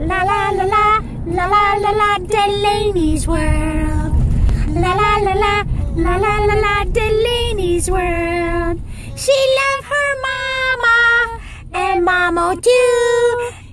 La la la la, la la la la, Delaney's world. La la la la, la la la la, Delaney's world. She loved her mama, and mama too.